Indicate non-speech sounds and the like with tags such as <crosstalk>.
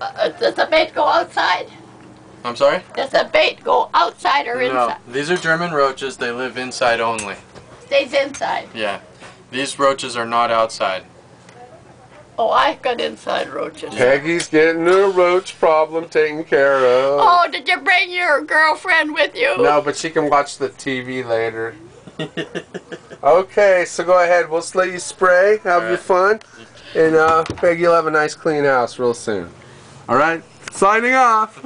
Uh, does the bait go outside? I'm sorry? Does the bait go outside or No, inside? these are German roaches. They live inside only. Stays inside. Yeah. These roaches are not outside. Oh, I've got inside roaches. Peggy's getting her roach problem taken care of. Oh, did you bring your girlfriend with you? No, but she can watch the TV later. <laughs> okay, so go ahead. We'll let you spray, have your fun, and uh, Peggy, you'll have a nice clean house real soon. All right, signing off.